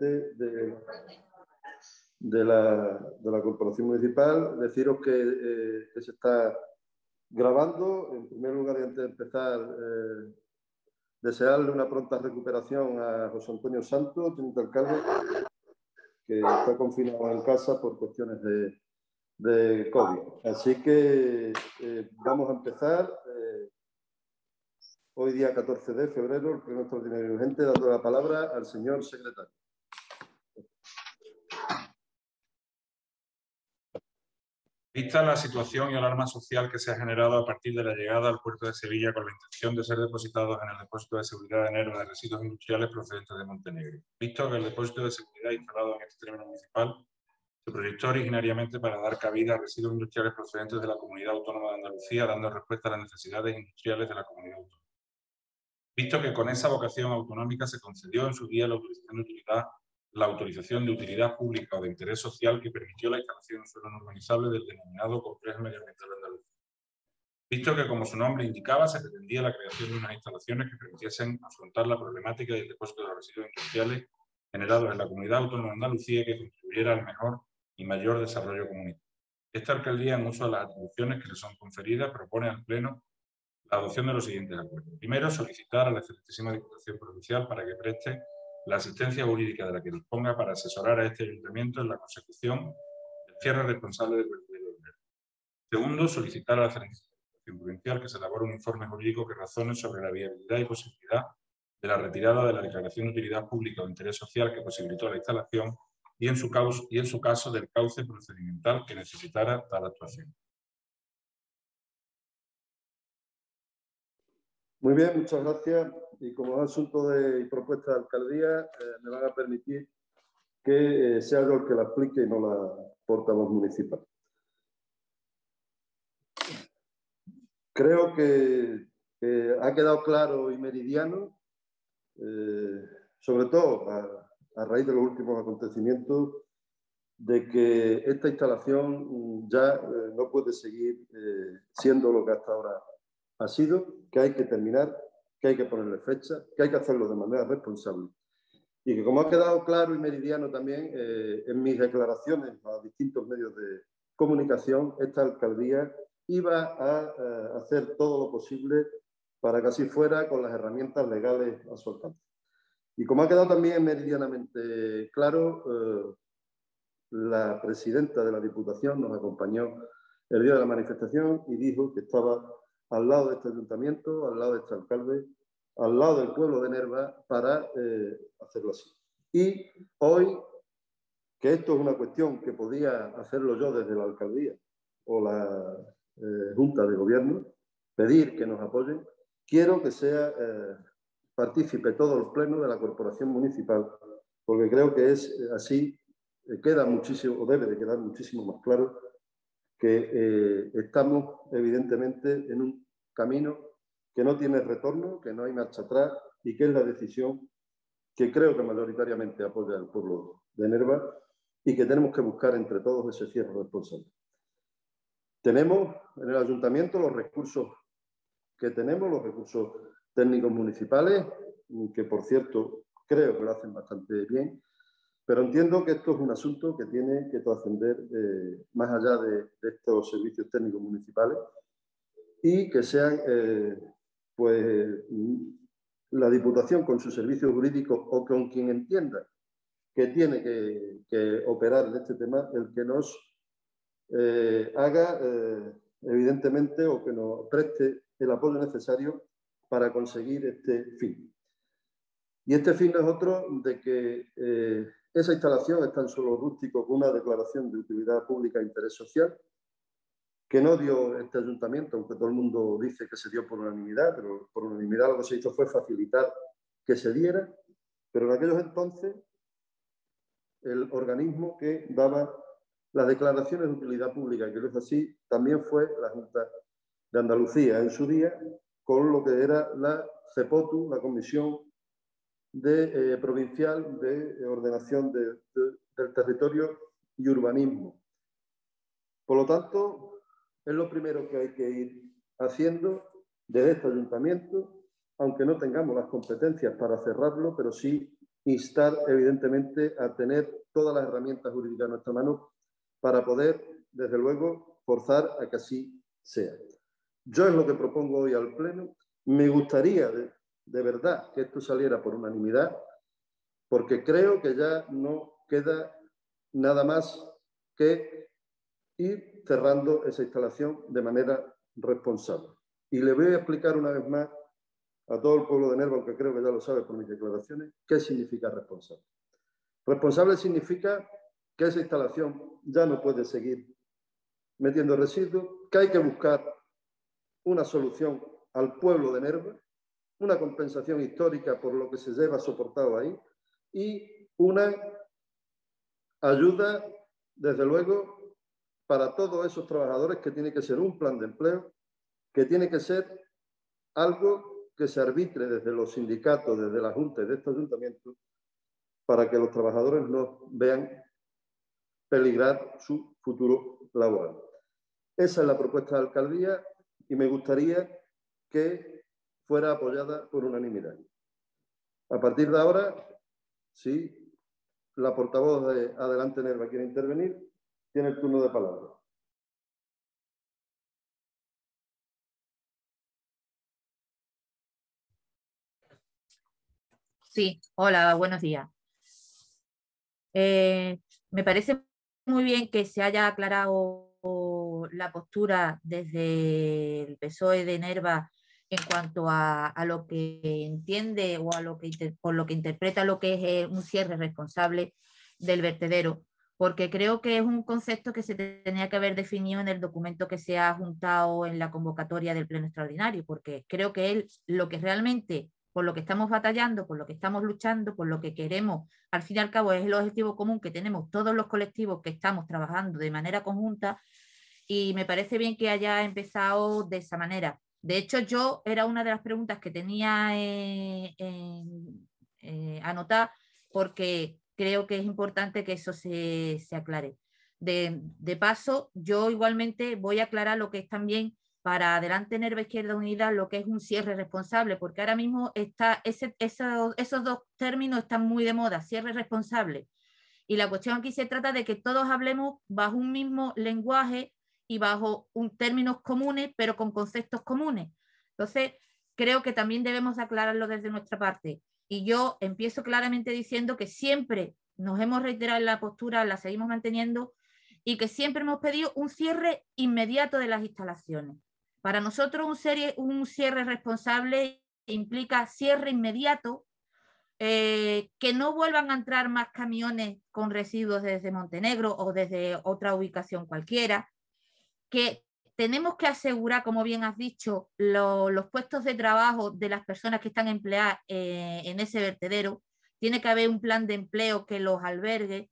de, la, de la, Corporación Municipal. Deciros que, eh, que, se está grabando. En primer lugar, y antes de empezar, eh, desearle una pronta recuperación a José Antonio Santos, teniente alcalde, que está confinado en casa por cuestiones de, de COVID. Así que eh, vamos a empezar. Hoy día 14 de febrero, el pleno extraordinario urgente, dando la palabra al señor secretario. Vista la situación y alarma social que se ha generado a partir de la llegada al puerto de Sevilla con la intención de ser depositados en el depósito de seguridad de Nerva de residuos industriales procedentes de Montenegro. Visto que el depósito de seguridad instalado en este término municipal se proyectó originariamente para dar cabida a residuos industriales procedentes de la Comunidad Autónoma de Andalucía, dando respuesta a las necesidades industriales de la comunidad autónoma. Visto que con esa vocación autonómica se concedió en su día la autorización de utilidad la autorización de utilidad pública o de interés social que permitió la instalación en suelo no urbanizable del denominado complejo medioambiental andaluz. Visto que, como su nombre indicaba, se pretendía la creación de unas instalaciones que permitiesen afrontar la problemática del depósito de los residuos industriales generados en la comunidad autónoma de Andalucía que contribuyera al mejor y mayor desarrollo comunitario. Esta alcaldía, en uso de las atribuciones que le son conferidas, propone al Pleno la adopción de los siguientes acuerdos. Primero, solicitar a la excelentísima Diputación Provincial para que preste la asistencia jurídica de la que disponga para asesorar a este ayuntamiento en la consecución del cierre responsable del vertedero de Segundo, solicitar a la Administración Provincial que se elabore un informe jurídico que razone sobre la viabilidad y posibilidad de la retirada de la declaración de utilidad pública o interés social que posibilitó la instalación y en su, caso, y en su caso del cauce procedimental que necesitara tal actuación. Muy bien, muchas gracias. Y como asunto de propuesta de alcaldía, eh, me van a permitir que eh, sea yo el que la explique y no la portavoz municipal. Creo que, ha quedado claro y meridiano, eh, sobre todo a, raíz de los últimos acontecimientos, de que esta instalación ya no puede seguir siendo lo que hasta ahora ha sido que hay que terminar, que hay que ponerle fecha, que hay que hacerlo de manera responsable. Y que como ha quedado claro y meridiano también eh, en mis declaraciones a distintos medios de comunicación, esta alcaldía iba a eh, hacer todo lo posible para que así fuera con las herramientas legales a su alcance. Y como ha quedado también meridianamente claro, eh, la presidenta de la Diputación nos acompañó el día de la manifestación y dijo que estaba al lado de este ayuntamiento, al lado de este alcalde, al lado del pueblo de Nerva para eh, hacerlo así. Y hoy, que esto es una cuestión que podía hacerlo yo desde la alcaldía o la eh, Junta de Gobierno, pedir que nos apoyen, quiero que sea eh, partícipe todos los plenos de la Corporación Municipal, porque creo que es así, queda muchísimo, o debe de quedar muchísimo más claro que eh, estamos evidentemente en un camino que no tiene retorno, que no hay marcha atrás y que es la decisión que creo que mayoritariamente apoya el pueblo de Nerva y que tenemos que buscar entre todos ese cierre responsable. Tenemos en el ayuntamiento los recursos que tenemos, los recursos técnicos municipales, que por cierto creo que lo hacen bastante bien, pero entiendo que esto es un asunto que tiene que trascender eh, más allá de, estos servicios técnicos municipales y que sean eh, pues, la Diputación con su servicio jurídico o con quien entienda que tiene que, operar en este tema el que nos eh, haga, evidentemente, o que nos preste el apoyo necesario para conseguir este fin. Y este fin no es otro de que esa instalación es tan solo rústico con una declaración de utilidad pública e interés social, que no dio este ayuntamiento, aunque todo el mundo dice que se dio por unanimidad, pero por unanimidad lo que se hizo fue facilitar que se diera, pero en aquellos entonces el organismo que daba las declaraciones de utilidad pública, que lo es así, también fue la Junta de Andalucía en su día, con lo que era la CEPOTU, la Comisión de, eh, provincial de ordenación del territorio y urbanismo. Por lo tanto, es lo primero que hay que ir haciendo desde este ayuntamiento, aunque no tengamos las competencias para cerrarlo, pero sí instar evidentemente a tener todas las herramientas jurídicas a nuestra mano para poder, desde luego, forzar a que así sea. Yo es lo que propongo hoy al Pleno. Me gustaría de, verdad que esto saliera por unanimidad, porque creo que ya no queda nada más que ir cerrando esa instalación de manera responsable. Y le voy a explicar una vez más a todo el pueblo de Nerva, aunque creo que ya lo sabe por mis declaraciones, qué significa responsable. Responsable significa que esa instalación ya no puede seguir metiendo residuos, que hay que buscar una solución al pueblo de Nerva, una compensación histórica por lo que se lleva soportado ahí y una ayuda, desde luego, para todos esos trabajadores que tiene que ser un plan de empleo, que tiene que ser algo que se arbitre desde los sindicatos, desde la Junta y de estos ayuntamientos, para que los trabajadores no vean peligrar su futuro laboral. Esa es la propuesta de alcaldía y me gustaría que fuera apoyada por unanimidad. A partir de ahora, si la portavoz de Adelante Nerva quiere intervenir, tiene el turno de palabra. Sí, hola, buenos días. Eh, me parece muy bien que se haya aclarado la postura desde el PSOE de Nerva en cuanto a, lo que entiende o a lo que, por lo que interpreta lo que es eh, un cierre responsable del vertedero, porque creo que es un concepto que se tenía que haber definido en el documento que se ha juntado en la convocatoria del Pleno Extraordinario, porque creo que él lo que realmente por lo que estamos batallando, por lo que estamos luchando, por lo que queremos, al fin y al cabo es el objetivo común que tenemos todos los colectivos que estamos trabajando de manera conjunta y me parece bien que haya empezado de esa manera. De hecho, yo era una de las preguntas que tenía eh, eh, anotar porque creo que es importante que eso se, aclare. De, de, paso, yo igualmente voy a aclarar lo que es también para Adelante Nerva Izquierda Unida lo que es un cierre responsable, porque ahora mismo está ese, esos dos términos están muy de moda, cierre responsable. Y la cuestión aquí se trata de que todos hablemos bajo un mismo lenguaje y bajo un, términos comunes, pero con conceptos comunes. Entonces, creo que también debemos aclararlo desde nuestra parte. Y yo empiezo claramente diciendo que siempre nos hemos reiterado en la postura, la seguimos manteniendo, y que siempre hemos pedido un cierre inmediato de las instalaciones. Para nosotros un, cierre responsable implica cierre inmediato, eh, que no vuelvan a entrar más camiones con residuos desde Montenegro o desde otra ubicación cualquiera, que tenemos que asegurar, como bien has dicho, los puestos de trabajo de las personas que están empleadas eh, en ese vertedero. Tiene que haber un plan de empleo que los albergue,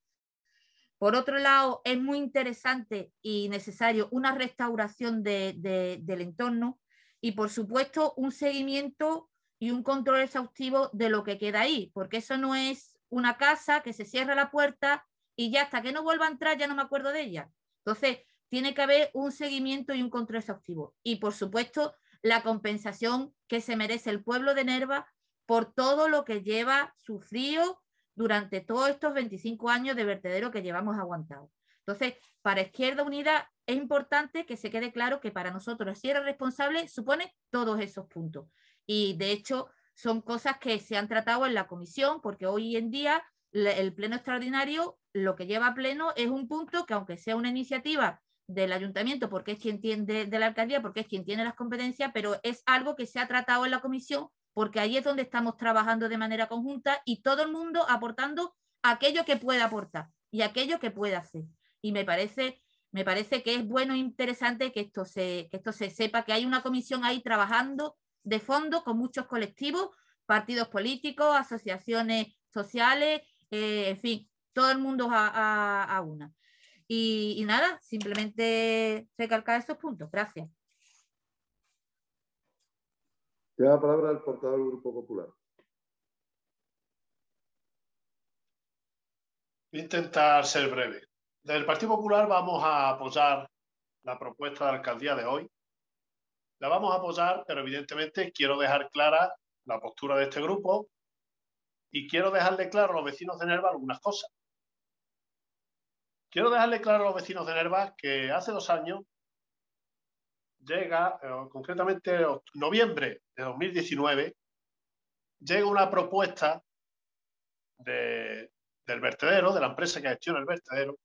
por otro lado, es muy interesante y necesario una restauración del entorno y, por supuesto, un seguimiento y un control exhaustivo de lo que queda ahí, porque eso no es una casa que se cierra la puerta y ya hasta que no vuelva a entrar ya no me acuerdo de ella. Entonces, tiene que haber un seguimiento y un control exhaustivo. Y, por supuesto, la compensación que se merece el pueblo de Nerva por todo lo que lleva sufrido durante todos estos 25 años de vertedero que llevamos aguantado. Entonces, para Izquierda Unida es importante que se quede claro que para nosotros el cierre responsable supone todos esos puntos. Y de hecho, son cosas que se han tratado en la comisión, porque hoy en día el pleno extraordinario lo que lleva a pleno es un punto que aunque sea una iniciativa del ayuntamiento, porque es quien tiene de la alcaldía, porque es quien tiene las competencias, pero es algo que se ha tratado en la comisión porque ahí es donde estamos trabajando de manera conjunta y todo el mundo aportando aquello que pueda aportar y aquello que pueda hacer. Y me parece, me parece que es bueno e interesante que esto, se, que esto se sepa, que hay una comisión ahí trabajando de fondo con muchos colectivos, partidos políticos, asociaciones sociales, eh, en fin, todo el mundo a, una. Y, y nada, simplemente recalcar esos puntos. Gracias. Tiene la palabra el portador del Grupo Popular. Voy a intentar ser breve. Desde el Partido Popular vamos a apoyar la propuesta de alcaldía de hoy. La vamos a apoyar, pero evidentemente quiero dejar clara la postura de este grupo Y quiero dejarle claro a los vecinos de Nerva algunas cosas. Quiero dejarle claro a los vecinos de Nerva que hace dos años llega, eh, concretamente noviembre de 2019, llega una propuesta del vertedero, de la empresa que gestiona el vertedero,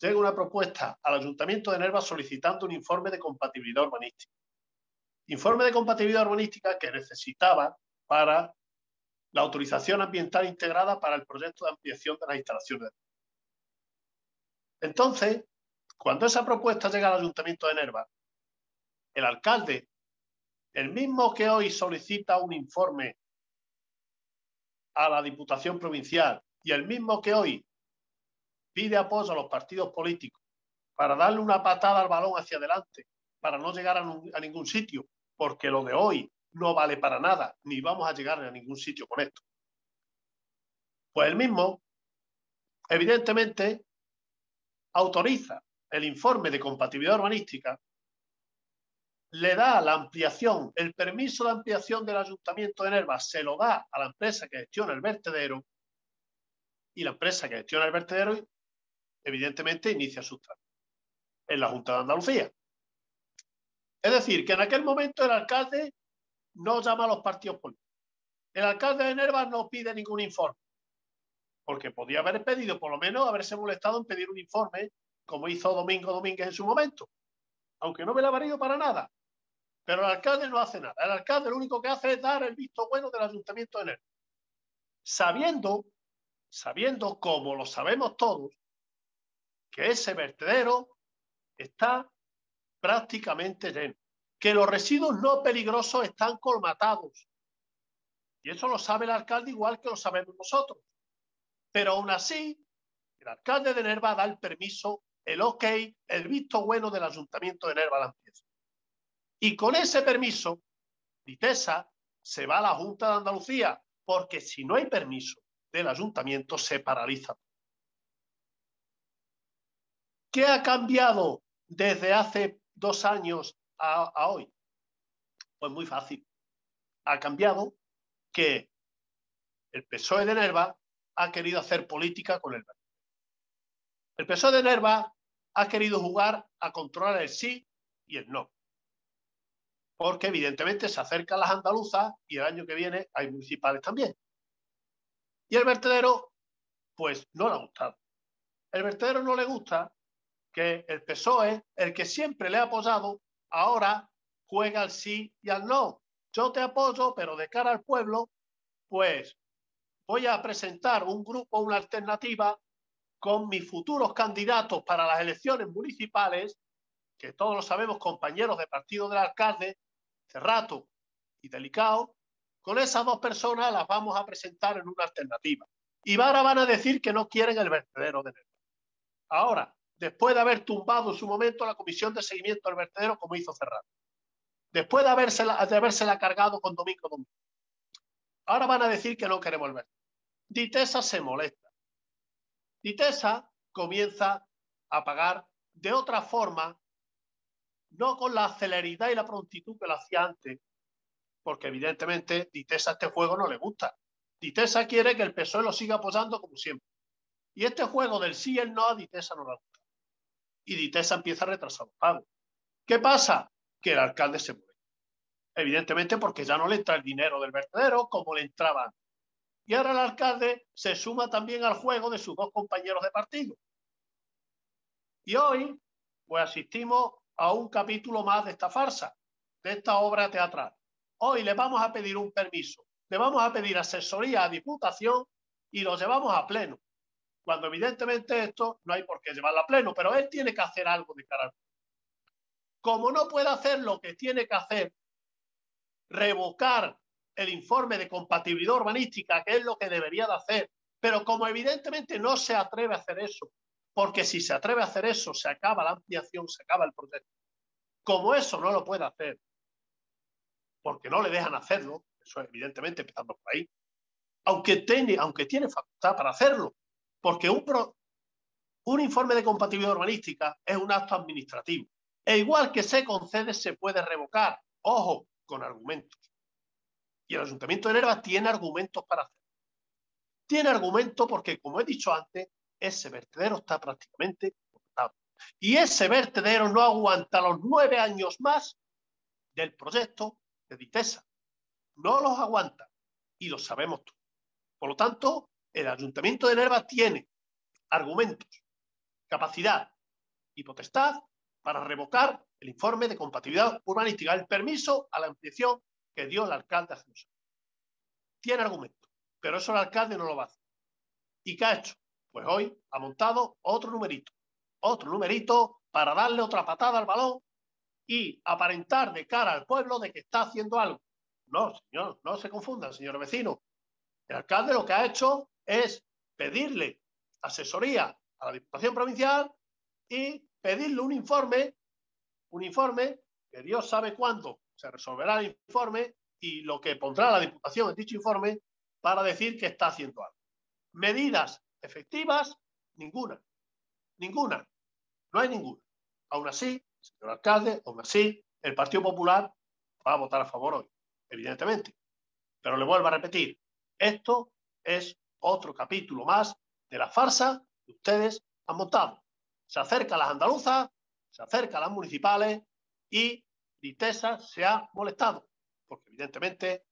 llega una propuesta al Ayuntamiento de Nerva solicitando un informe de compatibilidad urbanística. Informe de compatibilidad urbanística que necesitaba para la autorización ambiental integrada para el proyecto de ampliación de las instalaciones. Entonces, cuando esa propuesta llega al Ayuntamiento de Nerva, el alcalde, el mismo que hoy solicita un informe a la Diputación Provincial y el mismo que hoy pide apoyo a los partidos políticos para darle una patada al balón hacia adelante, para no llegar a, ningún sitio, porque lo de hoy no vale para nada, ni vamos a llegar a ningún sitio con esto. Pues el mismo, evidentemente, autoriza el informe de compatibilidad urbanística, le da la ampliación, el permiso de ampliación del Ayuntamiento de Nerva se lo da a la empresa que gestiona el vertedero y la empresa que gestiona el vertedero evidentemente inicia su trámite en la Junta de Andalucía. Es decir, que en aquel momento el alcalde no llama a los partidos políticos. El alcalde de Nerva no pide ningún informe, porque podía haber pedido, por lo menos, haberse molestado en pedir un informe, como hizo Domingo Domínguez en su momento, aunque no me lo ha valido para nada. Pero el alcalde no hace nada. El alcalde lo único que hace es dar el visto bueno del ayuntamiento de Nerva, sabiendo, sabiendo, como lo sabemos todos, que ese vertedero está prácticamente lleno, que los residuos no peligrosos están colmatados. Y eso lo sabe el alcalde igual que lo sabemos nosotros. Pero aún así, el alcalde de Nerva da el permiso, el ok, el visto bueno del ayuntamiento de Nerva la. Y con ese permiso, Vitesa se va a la Junta de Andalucía, porque si no hay permiso del ayuntamiento, se paraliza ¿Qué ha cambiado desde hace dos años a, hoy? Pues muy fácil. Ha cambiado que el PSOE de Nerva ha querido hacer política con el verde. El PSOE de Nerva ha querido jugar a controlar el sí y el no. Porque evidentemente se acercan las andaluzas y el año que viene hay municipales también. Y el vertedero, pues no le ha gustado. El vertedero no le gusta que el PSOE, el que siempre le ha apoyado, ahora juega al sí y al no. Yo te apoyo, pero de cara al pueblo, pues voy a presentar un grupo, una alternativa con mis futuros candidatos para las elecciones municipales, que todos lo sabemos, compañeros de partido del alcalde, Cerrato y Delicado, con esas dos personas las vamos a presentar en una alternativa. Y ahora van a decir que no quieren el vertedero de Nerva. Ahora, después de haber tumbado en su momento la comisión de seguimiento del vertedero como hizo Cerrado. Después de habérsela, de cargado con Domingo Domingo. Ahora van a decir que no queremos el vertedero. Ditesa se molesta. Ditesa comienza a pagar de otra forma, no con la celeridad y la prontitud que lo hacía antes, porque evidentemente Ditesa este juego no le gusta. Ditesa quiere que el PSOE lo siga apoyando como siempre. Y este juego del sí y el no a Ditesa no le gusta y Ditesa empieza a retrasar los pagos. ¿Qué pasa? Que el alcalde se muere. Evidentemente porque ya no le entra el dinero del vertedero como le entraba Y ahora el alcalde se suma también al juego de sus dos compañeros de partido. Y hoy, pues asistimos a un capítulo más de esta farsa, de esta obra teatral. Hoy le vamos a pedir un permiso, le vamos a pedir asesoría a Diputación y lo llevamos a pleno cuando evidentemente esto no hay por qué llevarlo a pleno, pero él tiene que hacer algo de cara Como no puede hacer lo que tiene que hacer, revocar el informe de compatibilidad urbanística, que es lo que debería de hacer, pero como evidentemente no se atreve a hacer eso, porque si se atreve a hacer eso, se acaba la ampliación, se acaba el proyecto. Como eso no lo puede hacer, porque no le dejan hacerlo, eso evidentemente empezando por ahí, aunque tiene, aunque tiene facultad para hacerlo, porque un, un informe de compatibilidad urbanística es un acto administrativo. E igual que se concede, se puede revocar. Ojo, con argumentos. Y el Ayuntamiento de Nerva tiene argumentos para hacerlo. Tiene argumento porque, como he dicho antes, ese vertedero está prácticamente cortado. Y ese vertedero no aguanta los nueve años más del proyecto de Ditesa. No los aguanta. Y lo sabemos todos. Por lo tanto, el Ayuntamiento de Nerva tiene argumentos, capacidad y potestad para revocar el informe de compatibilidad urbanística, el permiso a la ampliación que dio el alcalde hace Tiene argumento, pero eso el alcalde no lo va a hacer. ¿Y qué ha hecho? Pues hoy ha montado otro numerito, otro numerito para darle otra patada al balón y aparentar de cara al pueblo de que está haciendo algo. No, señor, no se confundan, señor vecino. El alcalde lo que ha hecho es pedirle asesoría a la Diputación Provincial y pedirle un informe, un informe que Dios sabe cuándo se resolverá el informe y lo que pondrá la Diputación en dicho informe para decir que está haciendo algo. Medidas efectivas, ninguna. Ninguna. No hay ninguna. Aún así, señor alcalde, aún así, el Partido Popular va a votar a favor hoy, evidentemente. Pero le vuelvo a repetir, esto es otro capítulo más de la farsa que ustedes han montado. Se acerca a las andaluzas, se acerca a las municipales y Ditesa se ha molestado, porque evidentemente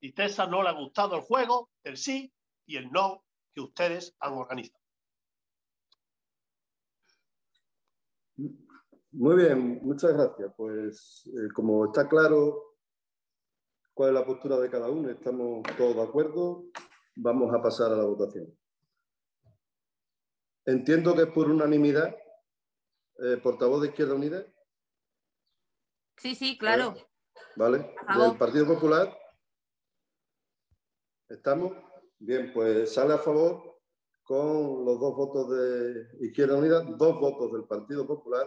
Ditesa no le ha gustado el juego, el sí y el no que ustedes han organizado. Muy bien, muchas gracias. Pues eh, como está claro cuál es la postura de cada uno, estamos todos de acuerdo, vamos a pasar a la votación. Entiendo que es por unanimidad. Eh, portavoz de Izquierda Unida. Sí, sí, claro. Vale. ¿Del Partido Popular? ¿Estamos? Bien, pues sale a favor con los dos votos de Izquierda Unida, dos votos del Partido Popular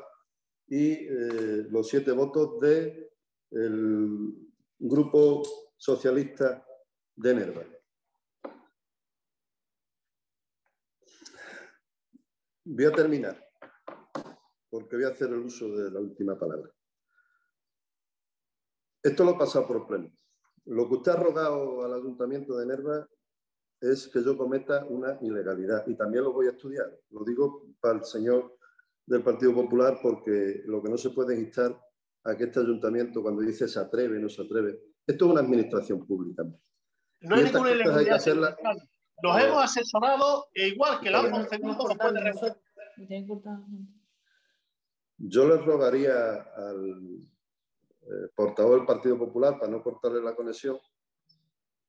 y eh, los siete votos del Grupo Socialista de Nerva. Voy a terminar, porque voy a hacer el uso de la última palabra. Esto lo pasa por pleno. Lo que usted ha rogado al Ayuntamiento de Nerva es que yo cometa una ilegalidad y también lo voy a estudiar. Lo digo para el señor del Partido Popular porque lo que no se puede instar a que este ayuntamiento cuando dice se atreve, no se atreve, esto es una administración pública. No hay ninguna ilegalidad. Nos hemos asesorado e igual que la han concedido lo puede Yo les rogaría al eh, portavoz del Partido Popular, para no cortarle la conexión,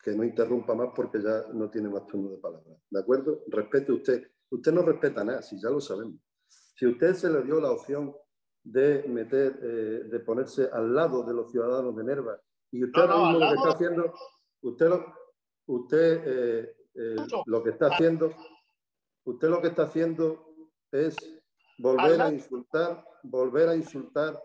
que no interrumpa más porque ya no tiene más turno de palabra. ¿De acuerdo? Respete usted. Usted no respeta nada, si ya lo sabemos. Si usted se le dio la opción de meter, eh, de ponerse al lado de los ciudadanos de Nerva, y usted lo que está haciendo, usted lo, usted eh, eh, lo que está haciendo, usted lo que está haciendo es volver a insultar, volver a insultar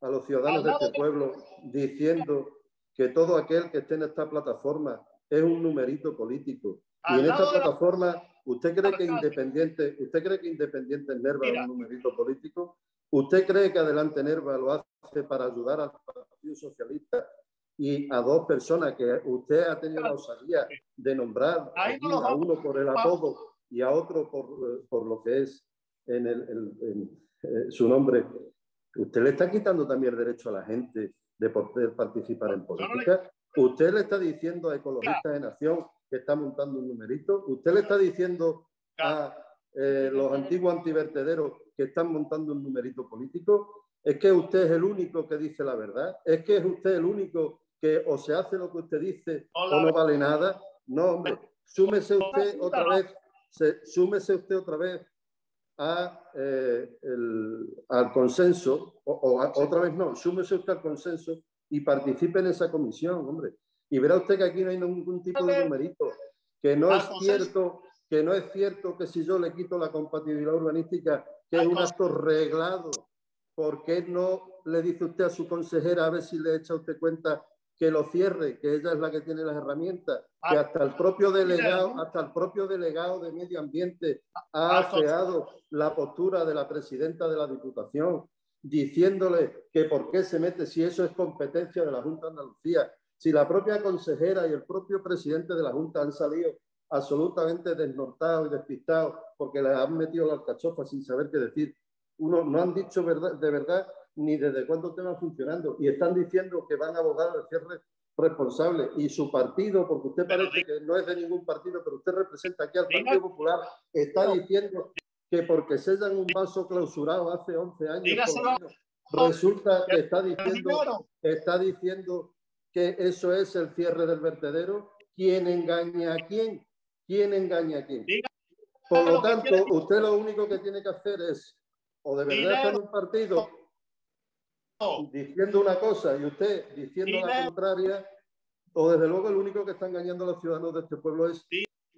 a los ciudadanos de este pueblo diciendo que todo aquel que esté en esta plataforma es un numerito político. Y en esta plataforma, ¿usted cree que Independiente, usted cree que Independiente Nerva es un numerito político? ¿Usted cree que Adelante Nerva lo hace para ayudar al Partido Socialista y a dos personas que usted ha tenido la osadía de nombrar, a uno por el apodo y a otro por, eh, por lo que es en, el, eh, su nombre, usted le está quitando también el derecho a la gente de poder participar en política. Usted le está diciendo a Ecologistas de Nación que está montando un numerito. Usted le está diciendo a eh, los antiguos antivertederos que están montando un numerito político. Es que usted es el único que dice la verdad. Es que es usted el único que o se hace lo que usted dice o no vale nada. No, hombre, súmese usted otra vez, súmese usted otra vez a, eh, al consenso, o, otra vez no, súmese usted al consenso y participe en esa comisión, hombre. Y verá usted que aquí no hay ningún tipo de numerito, que no es cierto, que no es cierto que si yo le quito la compatibilidad urbanística, que es un acto reglado, ¿por qué no le dice usted a su consejera a ver si le echa usted cuenta que lo cierre, que ella es la que tiene las herramientas, que ah, hasta el propio delegado, hasta el propio delegado de Medio Ambiente ha afeado la postura de la presidenta de la Diputación, diciéndole que por qué se mete si eso es competencia de la Junta de Andalucía, si la propia consejera y el propio presidente de la Junta han salido absolutamente desnortados y despistados porque les han metido la alcachofa sin saber qué decir. Uno no han dicho verdad, de verdad ni desde cuándo van funcionando. Y están diciendo que van a abogar al cierre responsable y su partido, porque usted parece que no es de ningún partido, pero usted representa aquí al Partido Popular, está diciendo que porque sellan un vaso clausurado hace 11 años, resulta que está diciendo, está diciendo que eso es el cierre del vertedero. ¿Quién engaña a quién? ¿Quién engaña a quién? Por lo tanto, usted lo único que tiene que hacer es, o de verdad está en un partido diciendo una cosa y usted diciendo la contraria, o desde luego el único que está engañando a los ciudadanos de este pueblo es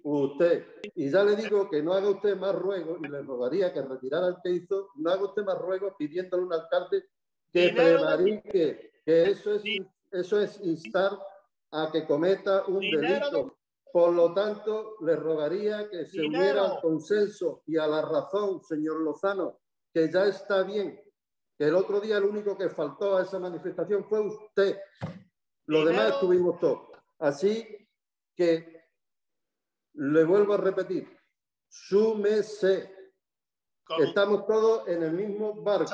usted. Y ya le digo que no haga usted más ruegos, y le rogaría que retirara el que hizo, no haga usted más ruegos pidiéndole a un alcalde que prevarique, que eso es, eso es instar a que cometa un delito. Por lo tanto, le rogaría que se uniera al consenso y a la razón, señor Lozano, que ya está bien, el otro día el único que faltó a esa manifestación fue usted. Los demás estuvimos todos. Así que le vuelvo a repetir, súmese. Estamos todos en el mismo barco.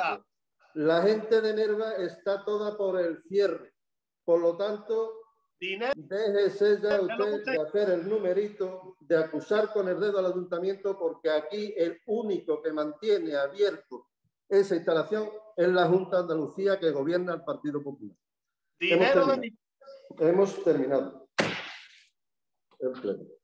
La gente de Nerva está toda por el cierre. Por lo tanto, déjese ya usted de hacer el numerito, de acusar con el dedo al ayuntamiento, porque aquí el único que mantiene abierto esa instalación es la Junta de Andalucía que gobierna el Partido Popular. Hemos terminado. Hemos terminado. El pleno.